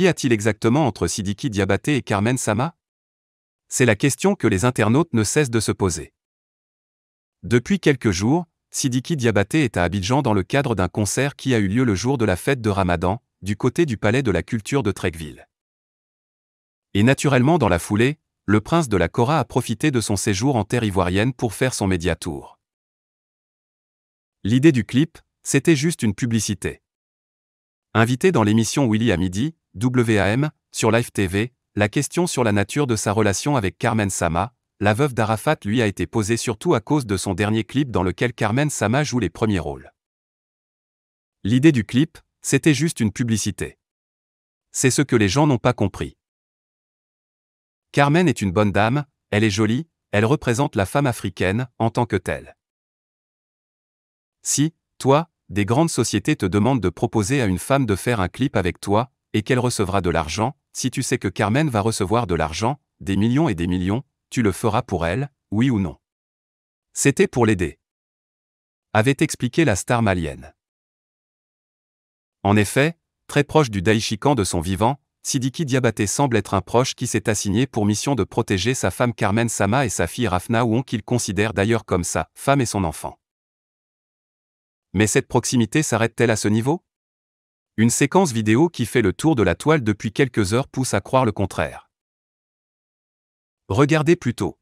Qu'y a-t-il exactement entre Sidiki Diabaté et Carmen Sama? C'est la question que les internautes ne cessent de se poser. Depuis quelques jours, Sidiki Diabaté est à Abidjan dans le cadre d'un concert qui a eu lieu le jour de la fête de Ramadan, du côté du Palais de la Culture de Trecqueville. Et naturellement dans la foulée, le prince de la Cora a profité de son séjour en terre ivoirienne pour faire son médiatour. L'idée du clip, c'était juste une publicité. Invité dans l'émission Willy à midi, WAM, sur Live TV, la question sur la nature de sa relation avec Carmen Sama, la veuve d'Arafat lui a été posée surtout à cause de son dernier clip dans lequel Carmen Sama joue les premiers rôles. L'idée du clip, c'était juste une publicité. C'est ce que les gens n'ont pas compris. Carmen est une bonne dame, elle est jolie, elle représente la femme africaine en tant que telle. Si, toi, des grandes sociétés te demandent de proposer à une femme de faire un clip avec toi, et qu'elle recevra de l'argent, si tu sais que Carmen va recevoir de l'argent, des millions et des millions, tu le feras pour elle, oui ou non C'était pour l'aider. Avait expliqué la star malienne. En effet, très proche du Daishikan de son vivant, Sidiki Diabaté semble être un proche qui s'est assigné pour mission de protéger sa femme Carmen Sama et sa fille Rafna Ouon qu'il considère d'ailleurs comme sa femme et son enfant. Mais cette proximité s'arrête-t-elle à ce niveau? Une séquence vidéo qui fait le tour de la toile depuis quelques heures pousse à croire le contraire. Regardez plutôt.